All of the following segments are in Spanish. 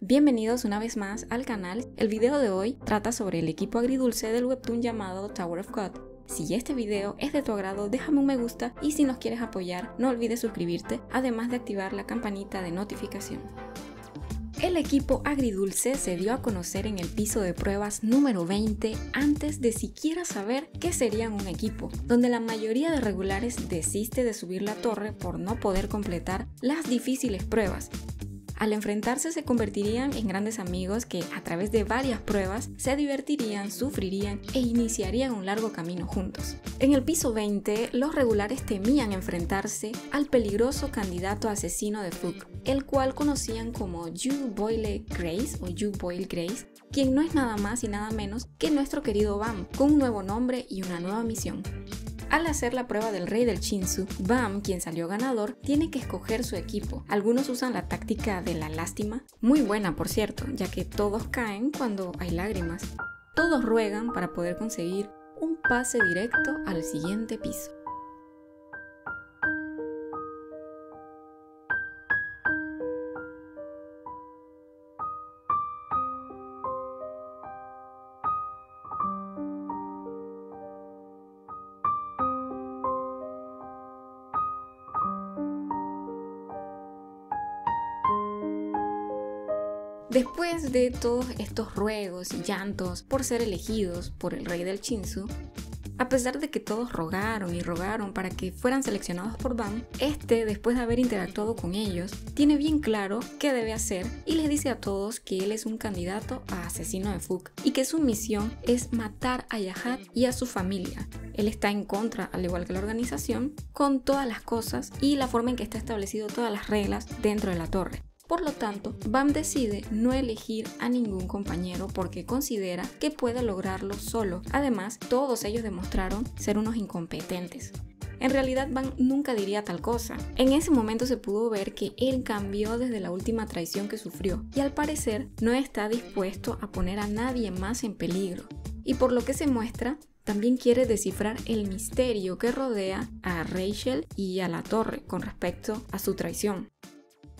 Bienvenidos una vez más al canal. El video de hoy trata sobre el equipo agridulce del webtoon llamado Tower of God. Si este video es de tu agrado, déjame un me gusta y si nos quieres apoyar, no olvides suscribirte, además de activar la campanita de notificación. El equipo agridulce se dio a conocer en el piso de pruebas número 20 antes de siquiera saber que serían un equipo, donde la mayoría de regulares desiste de subir la torre por no poder completar las difíciles pruebas al enfrentarse se convertirían en grandes amigos que a través de varias pruebas se divertirían, sufrirían e iniciarían un largo camino juntos. En el piso 20, los regulares temían enfrentarse al peligroso candidato asesino de Fook, el cual conocían como Yu Boyle Grace o Yu Boyle Grace, quien no es nada más y nada menos que nuestro querido Bam, con un nuevo nombre y una nueva misión. Al hacer la prueba del rey del Shinsu, Bam, quien salió ganador, tiene que escoger su equipo. Algunos usan la táctica de la lástima, muy buena por cierto, ya que todos caen cuando hay lágrimas. Todos ruegan para poder conseguir un pase directo al siguiente piso. Después de todos estos ruegos y llantos por ser elegidos por el rey del Shinsu, a pesar de que todos rogaron y rogaron para que fueran seleccionados por Bam, este, después de haber interactuado con ellos, tiene bien claro qué debe hacer y les dice a todos que él es un candidato a asesino de Fook y que su misión es matar a Yahat y a su familia. Él está en contra, al igual que la organización, con todas las cosas y la forma en que está establecido todas las reglas dentro de la torre. Por lo tanto, Bam decide no elegir a ningún compañero porque considera que puede lograrlo solo. Además, todos ellos demostraron ser unos incompetentes. En realidad Bam nunca diría tal cosa. En ese momento se pudo ver que él cambió desde la última traición que sufrió y al parecer no está dispuesto a poner a nadie más en peligro. Y por lo que se muestra, también quiere descifrar el misterio que rodea a Rachel y a la torre con respecto a su traición.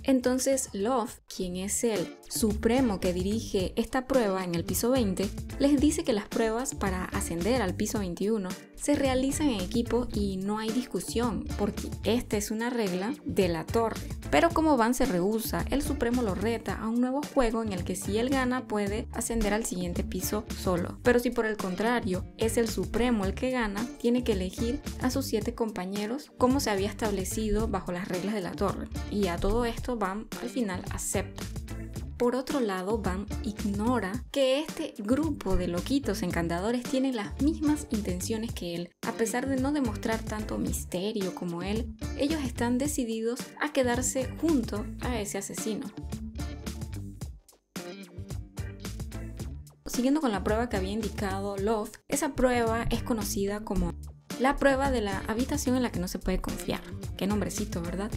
Entonces Love, quien es el supremo que dirige esta prueba en el piso 20, les dice que las pruebas para ascender al piso 21 se realizan en equipo y no hay discusión, porque esta es una regla de la torre. Pero como Van se rehúsa, el Supremo lo reta a un nuevo juego en el que si él gana puede ascender al siguiente piso solo. Pero si por el contrario es el Supremo el que gana, tiene que elegir a sus siete compañeros como se había establecido bajo las reglas de la torre. Y a todo esto Van al final acepta. Por otro lado, Bam ignora que este grupo de loquitos encantadores tiene las mismas intenciones que él. A pesar de no demostrar tanto misterio como él, ellos están decididos a quedarse junto a ese asesino. Siguiendo con la prueba que había indicado Love, esa prueba es conocida como la prueba de la habitación en la que no se puede confiar. Qué nombrecito, ¿verdad?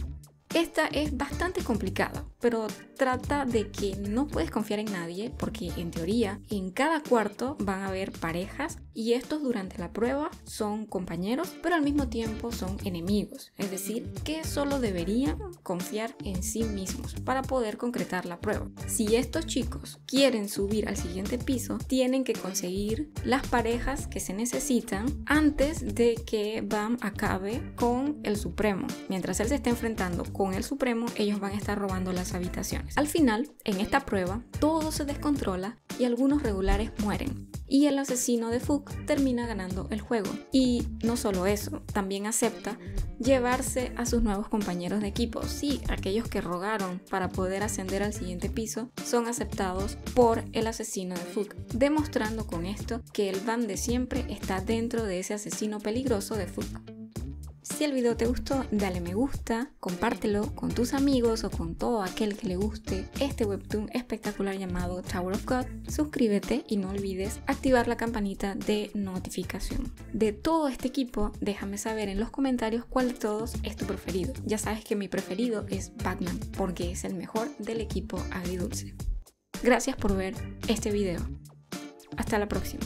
Esta es bastante complicada, pero trata de que no puedes confiar en nadie porque en teoría en cada cuarto van a haber parejas y estos durante la prueba son compañeros pero al mismo tiempo son enemigos, es decir, que solo deberían confiar en sí mismos para poder concretar la prueba. Si estos chicos quieren subir al siguiente piso, tienen que conseguir las parejas que se necesitan antes de que Bam acabe con el Supremo. Mientras él se está enfrentando con el Supremo, ellos van a estar robando las habitaciones. Al final, en esta prueba, todo se descontrola y algunos regulares mueren y el asesino de Fook termina ganando el juego. Y no solo eso, también acepta llevarse a sus nuevos compañeros de equipo. Sí, aquellos que rogaron para poder ascender al siguiente piso son aceptados por el asesino de Fook, demostrando con esto que el van de siempre está dentro de ese asesino peligroso de Fook. Si el video te gustó, dale me gusta, compártelo con tus amigos o con todo aquel que le guste este webtoon espectacular llamado Tower of God. Suscríbete y no olvides activar la campanita de notificación. De todo este equipo, déjame saber en los comentarios cuál de todos es tu preferido. Ya sabes que mi preferido es Batman porque es el mejor del equipo agridulce. Gracias por ver este video. Hasta la próxima.